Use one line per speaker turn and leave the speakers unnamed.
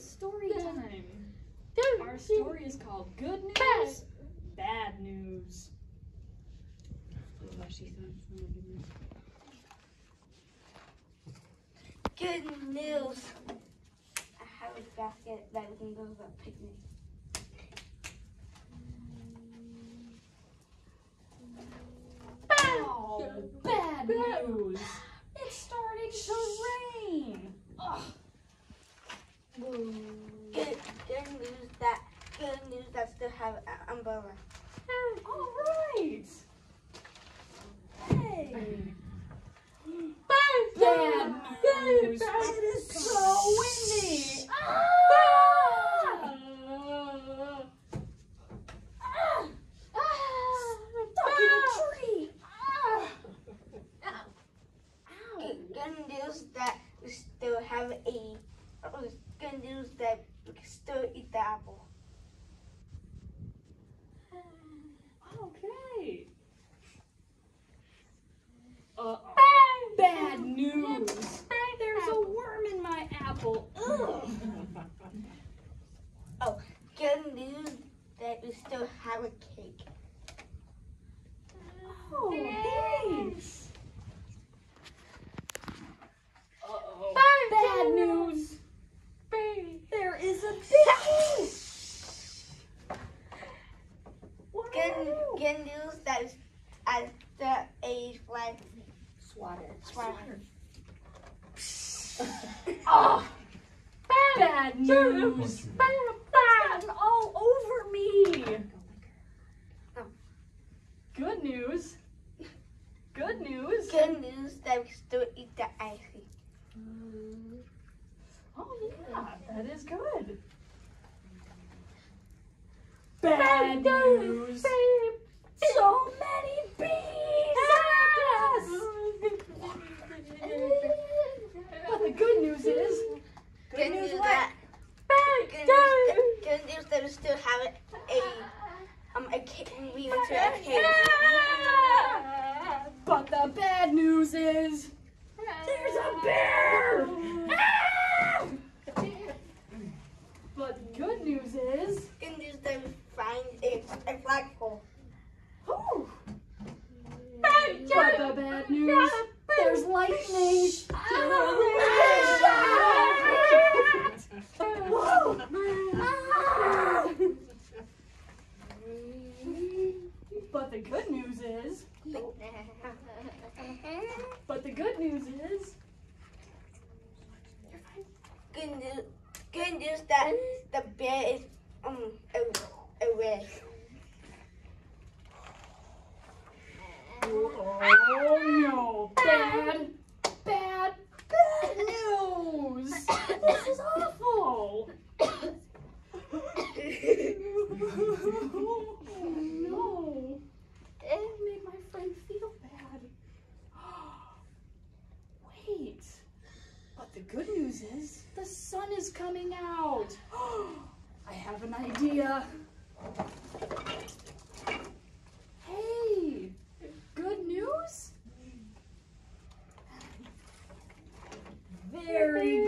It's story time. Our story is called Good News, Bad News.
Oh, Good news. I have a basket that we can go to a picnic.
Oh, bad news. It's starting to rain. Ugh.
Good, good news that good news that still have an umbrella.
All right. Hey. Bad news. It is so windy. Ah! Ah! Ah! Stuck in a tree. Ah!
Good, news that we still have a. oh, Good news that we can still eat the apple.
Okay. Uh, bad news. There's a worm in my apple. Ugh.
oh, Good news that we still have a cake.
Oh, thanks. Uh-oh. Bad news. There is a baby. What?
Good, good news that is at the age like
Swatter.
Swatter.
Oh, bad news. Bad bad all over me.
Oh.
Good news. Good news.
good news that we still eat the ice cream.
Oh yeah, that is good. Bad news. So many bees. Yes. But the good news is,
Good news
what?
that good news, that, good news that we still have a um a cake. We went to a cave.
But the bad news is there's a bear. But the good news is,
Good news that we find a, a flagpole.
whew, but the bad news, there's lightning. But the good news is, but the good news is,
Good news. Good news that the bear is um away.
Oh no, bad, bad, bad news. This is awful. Oh no, it made my friend feel bad. Wait, but the good news is the sun is coming out. I have an idea. Harry.